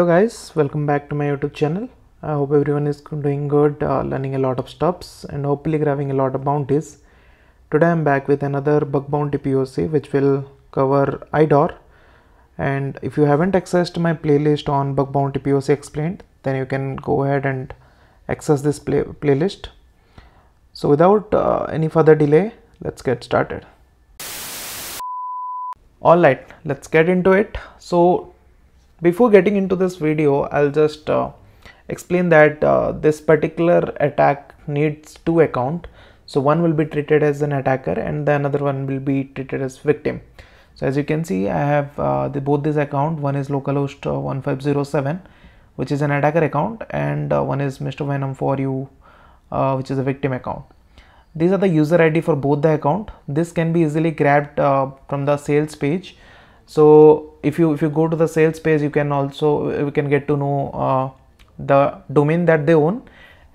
hello guys. Welcome back to my youtube channel. I hope everyone is doing good uh, learning a lot of stuffs and hopefully grabbing a lot of bounties. Today i'm back with another bug bounty poc which will cover idor and if you haven't accessed my playlist on bug bounty poc explained then you can go ahead and access this play playlist. So without uh, any further delay let's get started. All right let's get into it. So before getting into this video i'll just uh, explain that uh, this particular attack needs two account. So one will be treated as an attacker and the another one will be treated as victim. So as you can see i have uh, the both this account. One is localhost uh, 1507 which is an attacker account and uh, one is mr venom for you uh, which is a victim account. These are the user id for both the account. This can be easily grabbed from the sales page so if you if you go to the sales page you can also you can get to know uh, the domain that they own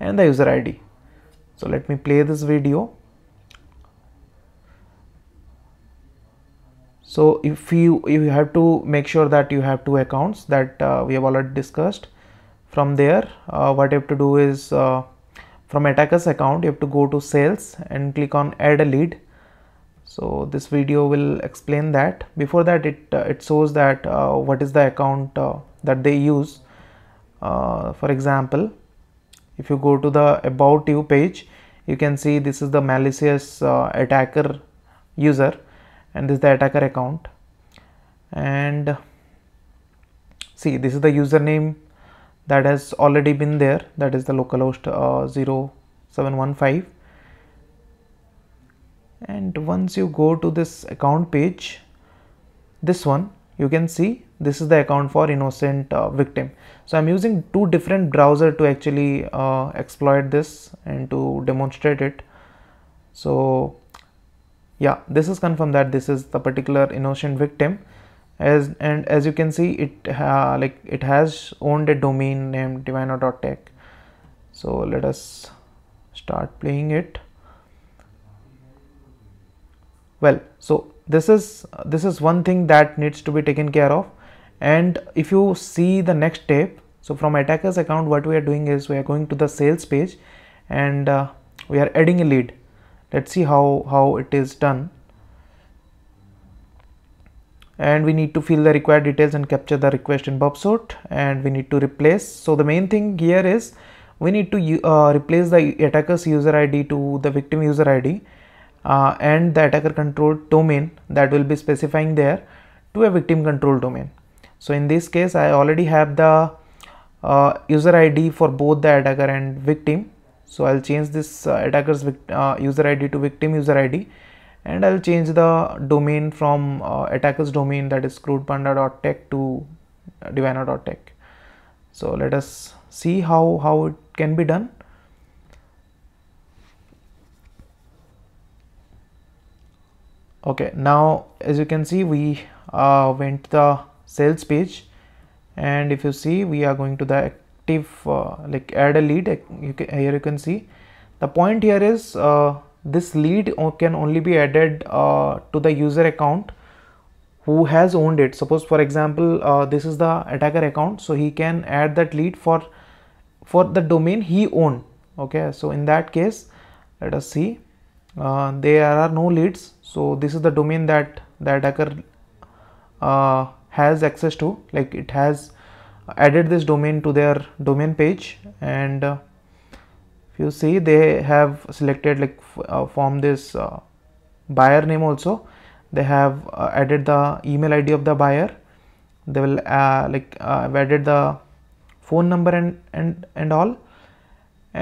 and the user id so let me play this video. So if you you have to make sure that you have two accounts that uh, we have already discussed from there uh, what you have to do is uh, from attackers account you have to go to sales and click on add a lead so this video will explain that. Before that it uh, it shows that uh, what is the account uh, that they use. Uh, for example if you go to the about you page you can see this is the malicious uh, attacker user and this is the attacker account. And see this is the username that has already been there. That is the localhost uh, 0715 and once you go to this account page this one you can see this is the account for innocent uh, victim. So i'm using two different browser to actually uh, exploit this and to demonstrate it. So yeah this is confirmed that this is the particular innocent victim. As and as you can see it uh, like it has owned a domain named diviner.tech so let us start playing it well so this is this is one thing that needs to be taken care of. And if you see the next step so from attackers account what we are doing is we are going to the sales page and uh, we are adding a lead. Let's see how how it is done. And we need to fill the required details and capture the request in bubsort and we need to replace. So the main thing here is we need to uh, replace the attacker's user id to the victim user id uh, and the attacker control domain that will be specifying there to a victim control domain. So in this case I already have the uh, user ID for both the attacker and victim. So I'll change this uh, attacker's uh, user ID to victim user ID and I'll change the domain from uh, attacker's domain that is crudePanda.tech to diviner.tech. So let us see how, how it can be done. Okay now as you can see we uh, went to the sales page. And if you see we are going to the active uh, like add a lead. You can, here you can see. The point here is uh, this lead can only be added uh, to the user account who has owned it. Suppose for example uh, this is the attacker account. So he can add that lead for for the domain he owned okay so in that case let us see uh, there are no leads so this is the domain that the attacker uh, has access to. Like it has added this domain to their domain page and uh, if you see they have selected like uh, from this uh, buyer name also. They have uh, added the email id of the buyer. They will like added the phone number and and and all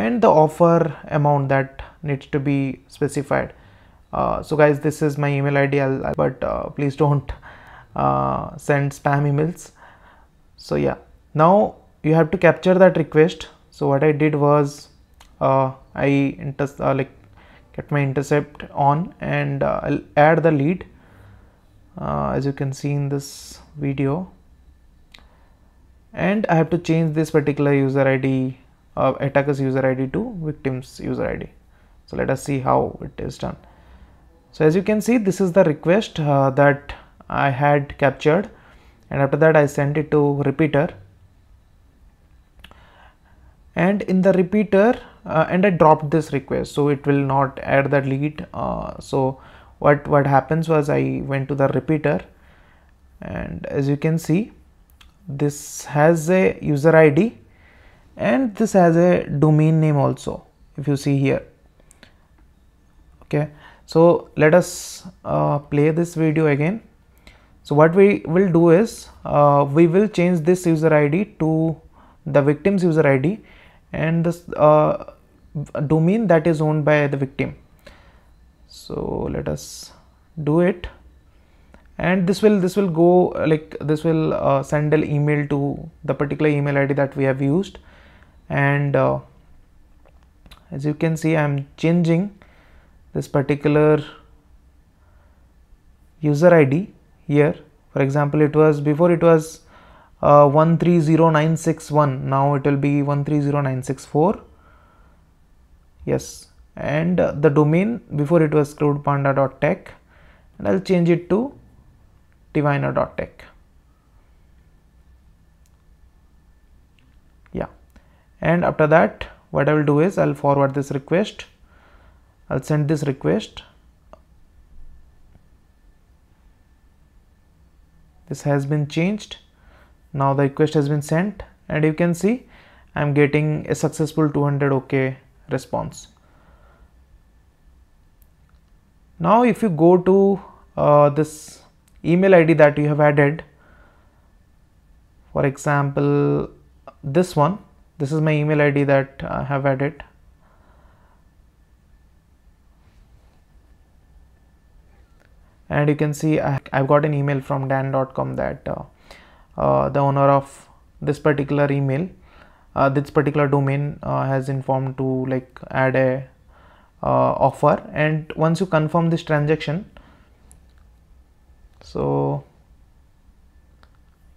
and the offer amount that needs to be specified. Uh, so guys this is my email id I'll, but uh, please don't uh, send spam emails. So yeah now you have to capture that request. So what i did was uh, i inter uh, like get my intercept on and uh, i'll add the lead. As you can see in this video. And i have to change this particular user id attacker's user id to victim's user id so let us see how it is done. So as you can see this is the request uh, that I had captured and after that I sent it to repeater. And in the repeater uh, and I dropped this request so it will not add the lead. Uh, so what what happens was I went to the repeater and as you can see this has a user ID and this has a domain name also if you see here. Okay so let us uh, play this video again. So what we will do is uh, we will change this user id to the victim's user id and this uh, domain that is owned by the victim. So let us do it. And this will this will go like this will uh, send an email to the particular email id that we have used and uh, as you can see i'm changing this particular user id here. For example it was before it was uh, 130961 now it will be 130964 yes. And uh, the domain before it was cloudpanda.tech and I'll change it to diviner.tech yeah and after that what I will do is I'll forward this request. I'll send this request. This has been changed. Now the request has been sent. And you can see I'm getting a successful 200 OK response. Now if you go to uh, this email ID that you have added for example this one this is my email ID that I have added. And you can see I, have got an email from dan.com that uh, uh, the owner of this particular email uh, this particular domain uh, has informed to like add a uh, offer. And once you confirm this transaction so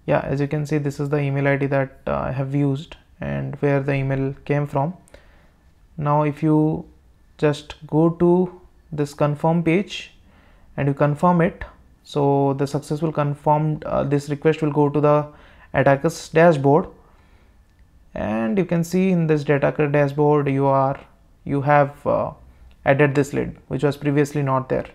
yeah as you can see this is the email id that uh, i have used and where the email came from. Now if you just go to this confirm page and you confirm it so the successful confirmed uh, this request will go to the attackers dashboard. And you can see in this attacker dashboard you are you have uh, added this lead which was previously not there.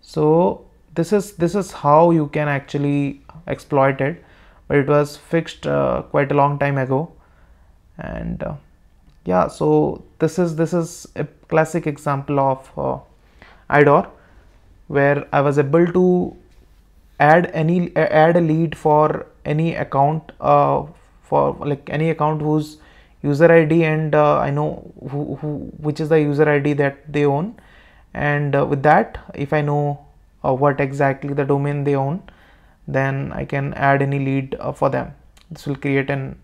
So this is this is how you can actually exploit it but it was fixed uh, quite a long time ago. And uh, yeah so this is this is a classic example of uh, IDOR where I was able to add any add a lead for any account uh, for like any account whose user ID and uh, I know who, who which is the user ID that they own. And uh, with that if I know uh, what exactly the domain they own then I can add any lead uh, for them. This will create an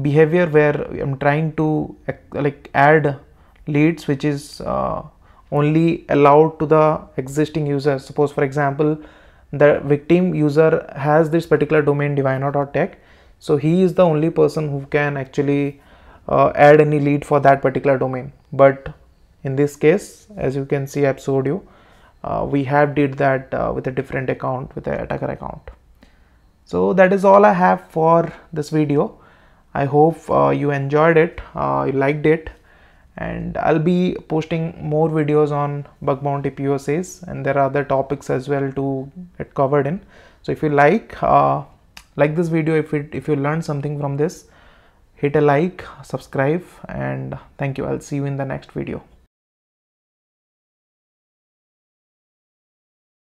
behavior where I'm trying to like add leads which is uh, only allowed to the existing user. Suppose for example the victim user has this particular domain diviner.tech so he is the only person who can actually uh, add any lead for that particular domain. But in this case as you can see i've showed you uh, we have did that uh, with a different account with the attacker account so that is all i have for this video i hope uh, you enjoyed it uh, you liked it and I'll be posting more videos on bug bounty POCs and there are other topics as well to get covered in. So if you like uh, like this video, if it if you learned something from this, hit a like, subscribe, and thank you. I'll see you in the next video.